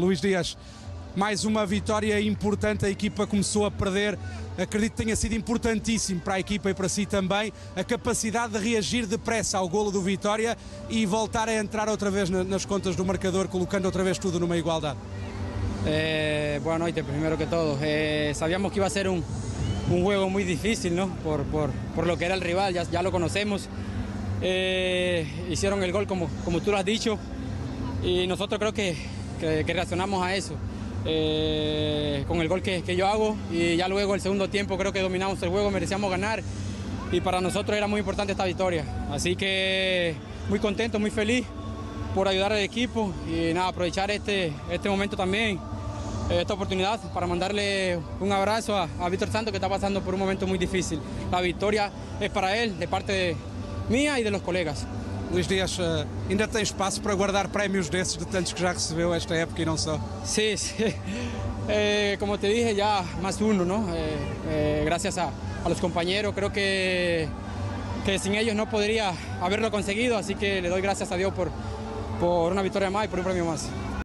Luís Dias, mais uma vitória importante, a equipa começou a perder, acredito que tenha sido importantíssimo para a equipa e para si também, a capacidade de reagir depressa ao golo do Vitória e voltar a entrar outra vez nas contas do marcador, colocando outra vez tudo numa igualdade. Eh, buenas noches, primero que todo. Eh, sabíamos que iba a ser un, un juego muy difícil. Por, por, por, lo que era el rival, ya, ya lo conocemos. Eh, hicieron el gol como, como tú lo has dicho y nosotros creo que, que, que reaccionamos a eso. Eh, con el gol que, yo hago y ya luego el segundo tiempo creo que dominamos el juego, merecíamos ganar y para nosotros era muy importante esta victoria. Así que muy contento, muy feliz por ayudar al equipo y nada, aprovechar este, este momento también, esta oportunidad para mandarle un abrazo a, Víctor Santos que está pasando por un momento muy difícil. La victoria es para él, de parte mía y de los colegas. Luís Dias, uh, ainda tem espaço para guardar prémios desses, de tantos que já recebeu esta época e não só? Sí, sí. Eh, como te dije, ya más uno, ¿no? Eh, eh, gracias a, a, los compañeros, creo que, que sin ellos no podría haberlo conseguido, así que le doy gracias a Dios por, por una victoria más y por un premio más.